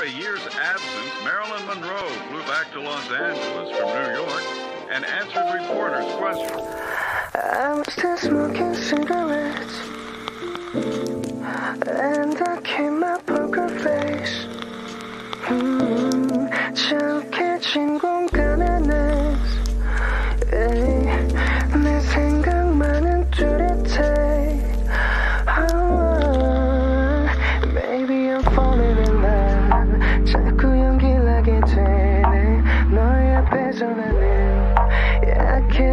After a year's absence, Marilyn Monroe flew back to Los Angeles from New York and answered reporters' questions. I'm still smoking cigarettes, and I keep my poker face. Hmm, 음,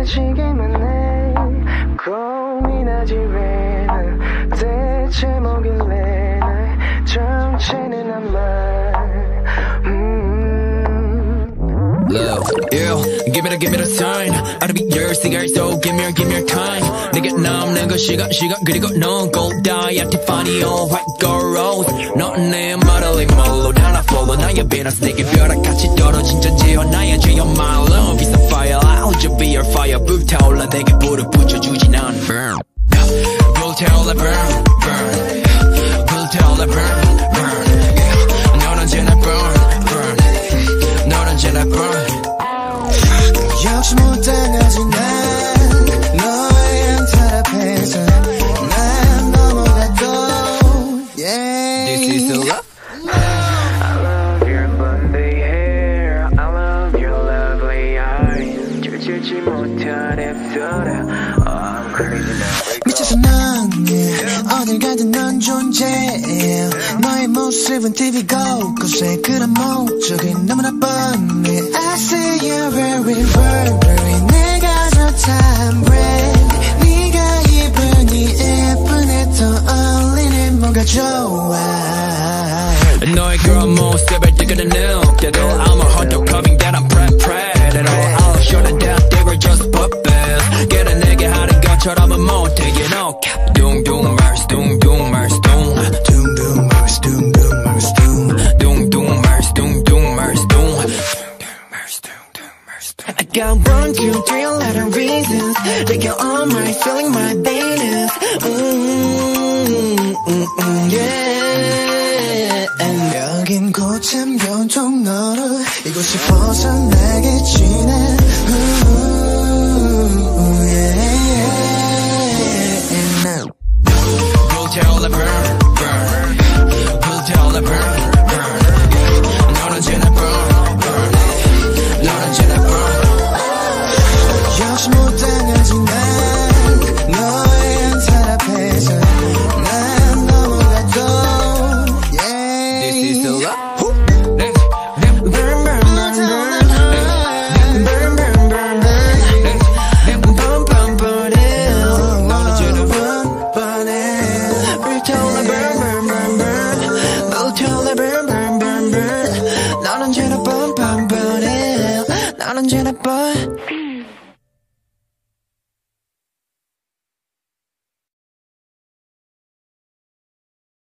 약해지기만 해. 고민하지 왜 난 대체 뭐길래 날 정체는 한 말. 음. Love, yeah, give me the, give me the sign. I'll be yours, cigar, so give me, give me time. 내게 남는 건 시간, 시간, 그리고 넌 gold dye, Tiffany, all white gold rose. 넌 내 말을 이말로 하나 follow. 나의 Venus, 내게 벼락같이 떨어진 전지어 나의 fire. 불타올라 내게 불을 붙여주지 난 burn. 불타올라 burn, burn. 불타올라 burn, burn. 미쳐서 난 yeah. 어딜 가든 넌 존재해 너의 모습은 TV 곳곳에 그런 목적이 너무나 뻔해 I see you very very very 내가 좋다 brand 네가 입은 이 예쁜에 더 어울리는 뭐가 좋아 너의 그런 모습을 뜨거는 느 you know 둥둥 말스 둥둥 말스 둥 둥둥 말스 둥둥 말스 둥 둥둥 말스 둥둥 말스 둥 I got one, two, three, a lot of reasons They get on my feeling my Venus mm, mm, mm, yeah And 여긴 고참 변종 너로 이곳이 벗어나게 지나